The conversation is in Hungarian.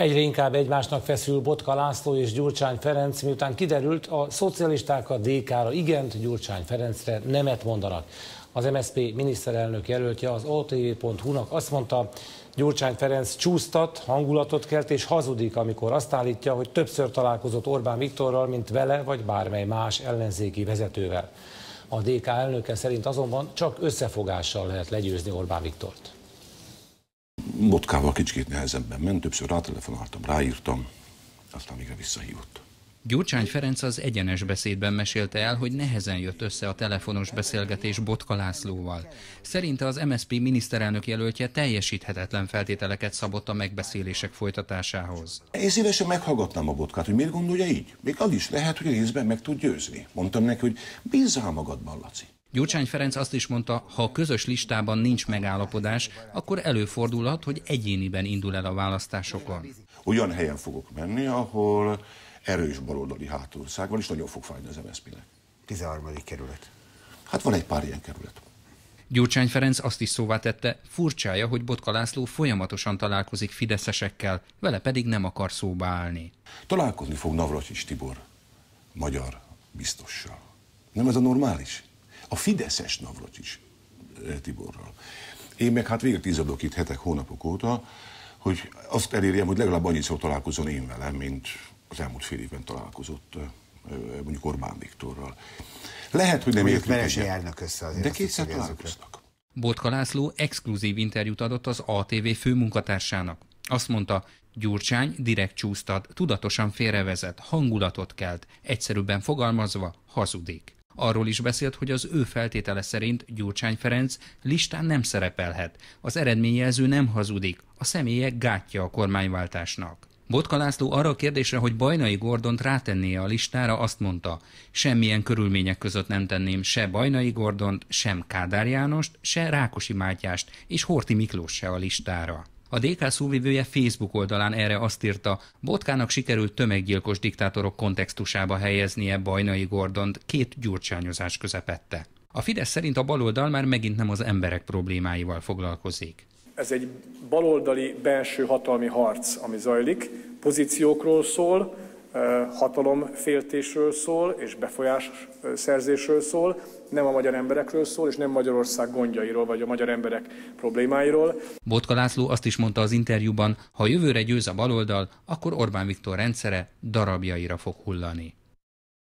Egyre inkább egymásnak feszül Botka László és Gyurcsány Ferenc, miután kiderült, a szocialisták a DK-ra igent, Gyurcsány Ferencre nemet mondanak. Az MSZP miniszterelnök jelöltje az OTV.hu-nak azt mondta, Gyurcsány Ferenc csúsztat, hangulatot kelt és hazudik, amikor azt állítja, hogy többször találkozott Orbán Viktorral, mint vele vagy bármely más ellenzéki vezetővel. A DK elnöke szerint azonban csak összefogással lehet legyőzni Orbán Viktort. Botkával kicsit nehezebben ment, többször rátelefonáltam, ráírtam, aztán végre visszahívott. Gyurcsány Ferenc az egyenes beszédben mesélte el, hogy nehezen jött össze a telefonos beszélgetés Botka Lászlóval. Szerinte az MSZP miniszterelnök jelöltje teljesíthetetlen feltételeket szabott a megbeszélések folytatásához. Én szívesen meghallgatnám a Botkát, hogy miért gondolja így. Még az is lehet, hogy részben meg tud győzni. Mondtam neki, hogy bízzál magadban, Laci. Gyurcsány Ferenc azt is mondta, ha a közös listában nincs megállapodás, akkor előfordulhat, hogy egyéniben indul el a választásokon. Olyan helyen fogok menni, ahol erős baloldali hátország van, és nagyon fog fájni az MSZP-nek. 13. kerület. Hát van egy pár ilyen kerület. Gyurcsány Ferenc azt is szóvá tette, furcsája, hogy Botka László folyamatosan találkozik fideszesekkel, vele pedig nem akar szóba állni. Találkozni fog Navracsics Tibor, magyar biztossal. Nem ez a normális? A Fideszes Navracsics eh, Tiborral. Én meg hát végre tízadok itt hetek, hónapok óta, hogy azt elérjem, hogy legalább annyiszor találkozom én velem, mint az elmúlt fél évben találkozott mondjuk Orbán Viktorral. Lehet, hogy nem értünk egyet. járnak össze azért. De kétszer találkoztak. Botka László exkluzív interjút adott az ATV főmunkatársának. Azt mondta, Gyurcsány direkt csúsztat, tudatosan félrevezet, hangulatot kelt, egyszerűbben fogalmazva hazudik. Arról is beszélt, hogy az ő feltétele szerint Gyurcsány Ferenc listán nem szerepelhet. Az eredményjelző nem hazudik, a személye gátja a kormányváltásnak. Botka László arra a kérdésre, hogy Bajnai Gordont rátenné a listára, azt mondta, semmilyen körülmények között nem tenném se Bajnai Gordont, sem Kádár Jánost, se Rákosi Mátyást és Horti Miklós se a listára. A DK szóvivője Facebook oldalán erre azt írta, Botkának sikerült tömeggyilkos diktátorok kontextusába helyeznie Bajnai Gordont két gyurcsányozás közepette. A Fidesz szerint a baloldal már megint nem az emberek problémáival foglalkozik. Ez egy baloldali belső hatalmi harc, ami zajlik, pozíciókról szól, hatalomféltésről szól és befolyás szerzésről szól, nem a magyar emberekről szól, és nem Magyarország gondjairól, vagy a magyar emberek problémáiról. Botka László azt is mondta az interjúban, ha jövőre győz a baloldal, akkor Orbán Viktor rendszere darabjaira fog hullani.